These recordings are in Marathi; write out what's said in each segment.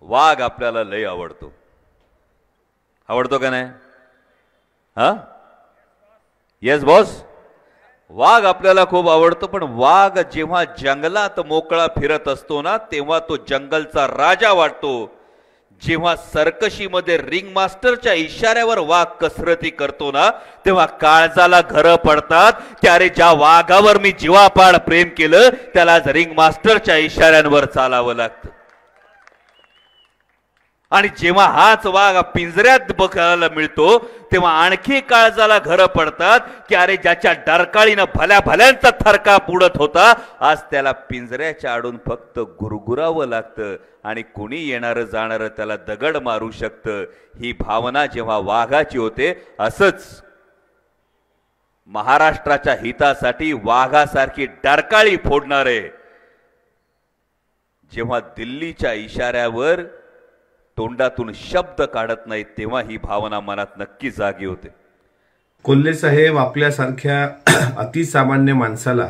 वाघ आपल्याला लय आवडतो. आवडतो का नाही? हा? येस बॉस वाघ आपल्याला खूप आवडतो पण वाघ जेव्हा जंगलात मोकळा फिरत असतो ना तेव्हा तो जंगलचा राजा वाटतो. जेव्हा सर्कशीमध्ये रिंग मास्टरच्या इशाऱ्यावर वाघ कसरती करतो ना तेव्हा काळजाला घर पडतात. त्यारे ज्या वाघावर मी जीवापाड प्रेम केलं त्याला आज रिंग मास्टरच्या इशाऱ्यांवर चालावं लागतं. आणि जेव्हा हाच वाघ पिंजऱ्यात बघायला मिळतो तेव्हा आणखी काळजाला घर पडतात की अरे ज्याच्या डरकाळीनं भल्या भल्यांचा थरकाप उडत होता आज त्याला पिंजऱ्याच्या आडून फक्त गुरगुरावं लागतं आणि कुणी येणारं जाणारं त्याला दगड मारू शकतं. ही भावना जेव्हा वाघाची होते असंच महाराष्ट्राच्या हितासाठी वाघासारखी डरकाळी फोडणारे. जेव्हा दिल्लीच्या इशाऱ्यावर तोंडातून शब्द काढत नाहीत तेव्हा ही भावना मनात नक्की जागी होते. कोल्हे साहेब आपल्यासारख्या अतिसामान्य माणसाला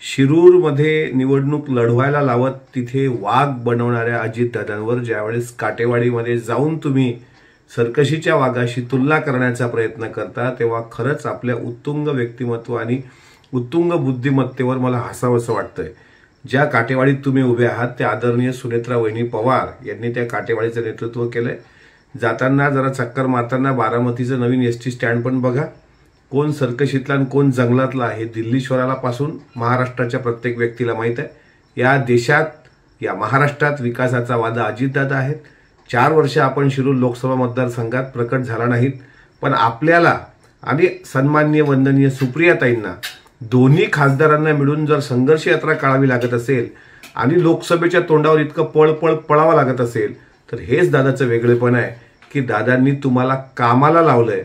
शिरूरमध्ये निवडणूक लढवायला लावत तिथे वाघ बनवणाऱ्या अजितदादांवर ज्यावेळेस काटेवाडीमध्ये जाऊन तुम्ही सरकशीच्या वाघाशी तुलना करण्याचा प्रयत्न करता तेव्हा खरंच आपल्या उत्तुंग व्यक्तिमत्व आणि उत्तुंग बुद्धिमत्तेवर मला हसावंसं वाटतंय. ज्या काटेवाडीत तुम्ही उभे आहात त्या आदरणीय सुनेत्रा वहिनी पवार यांनी त्या काटेवाडीचं नेतृत्व केलंय. जाताना जरा चक्कर मारताना बारामतीचं नवीन एस टी स्टँड पण बघा. कोण सर्कशीतला आणि कोण जंगलातला हे दिल्लीश्वराला पासून महाराष्ट्राच्या प्रत्येक व्यक्तीला माहीत आहे. या देशात या महाराष्ट्रात विकासाचा वादा अजितदादा आहेत. चार वर्ष आपण शिरूर लोकसभा मतदारसंघात प्रकट झाला नाहीत. पण आपल्याला आणि सन्माननीय वंदनीय सुप्रियाताईंना दोन्ही खासदारांना मिळून जर संघर्ष यात्रा काढावी लागत असेल आणि लोकसभेच्या तोंडावर इतकं पळ पळ पळावं लागत असेल तर हेच दादाचं वेगळेपण आहे की दादांनी तुम्हाला कामाला लावलंय.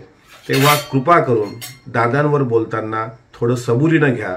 तेव्हा कृपा करून दादांवर बोलताना थोडं सबुरीनं घ्या.